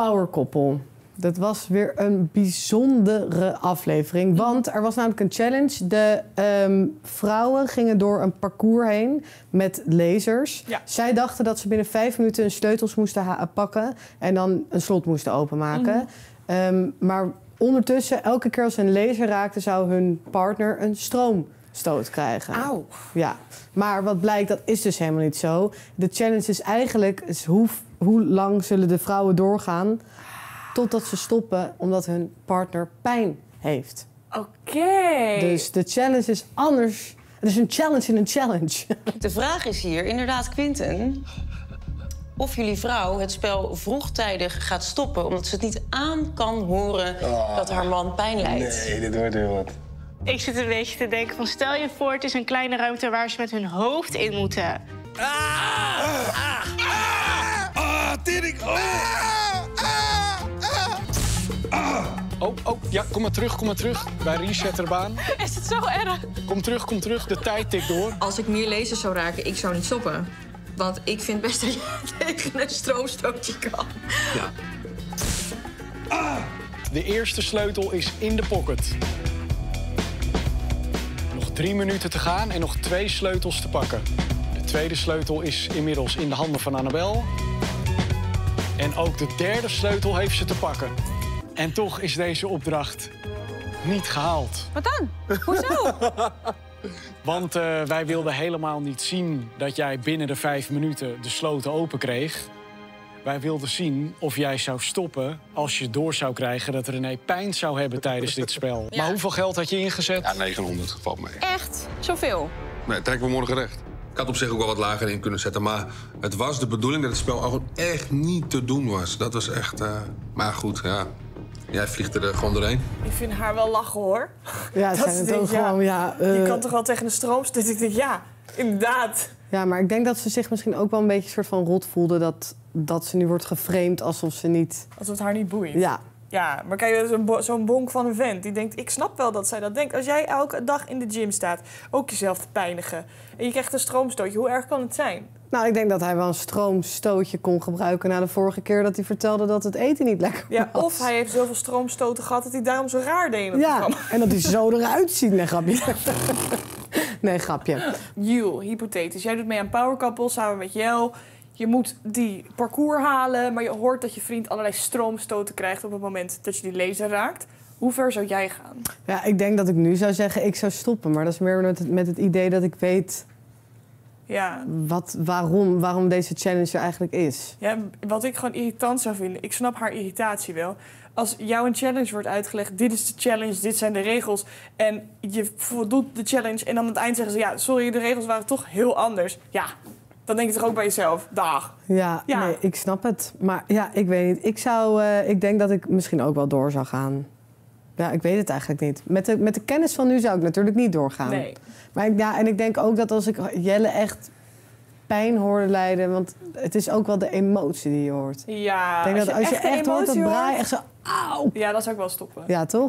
Powerkoppel. Dat was weer een bijzondere aflevering. Want er was namelijk een challenge. De ehm, vrouwen gingen door een parcours heen met lasers. Ja. Zij dachten dat ze binnen vijf minuten hun sleutels moesten pakken... en dan een slot moesten openmaken. Ehm, maar ondertussen, elke keer als ze een laser raakte... zou hun partner een stroomstoot krijgen. Auw. Ja, maar wat blijkt, dat is dus helemaal niet zo. De challenge is eigenlijk is hoe, hoe lang zullen de vrouwen doorgaan totdat ze stoppen omdat hun partner pijn heeft. Oké. Dus de challenge is anders. Het is een challenge in een challenge. De vraag is hier inderdaad, Quinten, of jullie vrouw het spel vroegtijdig gaat stoppen... omdat ze het niet aan kan horen dat haar man pijn lijdt. Nee, dit wordt heel wat. Ik zit een beetje te denken van stel je voor, het is een kleine ruimte waar ze met hun hoofd in moeten. Ah, Dirk! Oh, oh, ja, kom maar terug, kom maar terug. Bij reset erbaan. Is het zo erg? Kom terug, kom terug. De tijd tikt door. Als ik meer lasers zou raken, ik zou niet stoppen. Want ik vind best dat je tegen een stroomstootje kan. De eerste sleutel is in de pocket. Drie minuten te gaan en nog twee sleutels te pakken. De tweede sleutel is inmiddels in de handen van Annabel. En ook de derde sleutel heeft ze te pakken. En toch is deze opdracht niet gehaald. Wat dan? Hoezo? Want eh, wij wilden helemaal niet zien dat jij binnen de vijf minuten de sloten open kreeg. Wij wilden zien of jij zou stoppen als je door zou krijgen dat René pijn zou hebben tijdens dit spel. Maar hoeveel geld had je ingezet? Ja, 900 valt mee. Echt? Zoveel? Nee, trekken we morgen recht. Ik had op zich ook wel wat lager in kunnen zetten, maar het was de bedoeling dat het spel gewoon echt niet te doen was. Dat was echt. eh, Maar goed, ja. Jij vliegt er eh, gewoon doorheen. Ik vind haar wel lachen, hoor. Ja, Dat zijn het denkt, ook ja, gewoon, ja... Je eh, kan toch wel tegen de stroom zitten? Ik denk, ja, inderdaad. Ja, maar ik denk dat ze zich misschien ook wel een beetje soort van rot voelde... dat, dat ze nu wordt geframed alsof ze niet... Alsof het haar niet boeit. Ja, Ja, maar kijk, zo'n bo- zo'n bonk van een vent die denkt... ik snap wel dat zij dat denkt. Als jij elke dag in de gym staat, ook jezelf te pijnigen... en je krijgt een stroomstootje, hoe erg kan het zijn? nou, ik denk dat hij wel een stroomstootje kon gebruiken... na de vorige keer dat hij vertelde dat het eten niet lekker Ja, was. of hij heeft zoveel stroomstoten gehad dat hij daarom zo raar deed in het Ja, programma. en dat hij zo eruit ziet. Nee, grapje. Nee, grapje. Jules, hypothetisch. Jij doet mee aan Power Couple samen met Jel. Je moet die parcours halen, maar je hoort dat je vriend allerlei stroomstoten krijgt op het moment dat je die laser raakt. Hoe ver zou jij gaan? Ja, ik denk dat ik nu zou zeggen, ik zou stoppen. Maar dat is meer met het, met het idee dat ik weet Ja. wat, waarom, waarom deze challenge er eigenlijk is. ja, wat ik gewoon irritant zou vinden, ik snap haar irritatie wel. Als jou een challenge wordt uitgelegd, dit is de challenge, dit zijn de regels. En je voldoet de challenge en dan aan het eind zeggen ze, ja, sorry, de regels waren toch heel anders. Ja, dan denk je toch ook bij jezelf, dag. Ja, Ja. nee, ik snap het. Maar ja, ik weet niet. Ik, zou, eh, ik denk dat ik misschien ook wel door zou gaan. Ja, ik weet het eigenlijk niet. Met de, met de kennis van nu zou ik natuurlijk niet doorgaan. Nee. Maar ik, ja, en ik denk ook dat als ik Jelle echt pijn hoorde lijden... want het is ook wel de emotie die je hoort. Ja, ik denk dat als je een echt hoort dat braai echt zo... Auw! Ja, dan zou ik wel stoppen. Ja, toch?